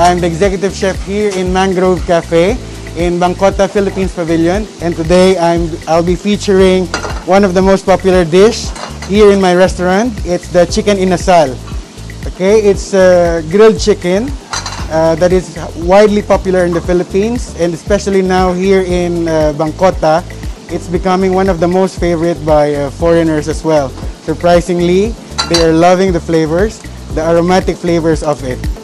I'm the executive chef here in Mangrove Cafe in Bangkota, Philippines Pavilion. And today I'm, I'll be featuring one of the most popular dish here in my restaurant. It's the chicken inasal. Okay, it's uh, grilled chicken uh, that is widely popular in the Philippines and especially now here in uh, Bangkota. It's becoming one of the most favorite by uh, foreigners as well. Surprisingly, they are loving the flavors, the aromatic flavors of it.